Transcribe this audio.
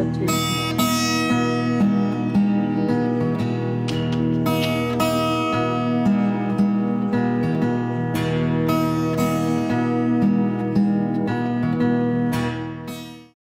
Baptismo.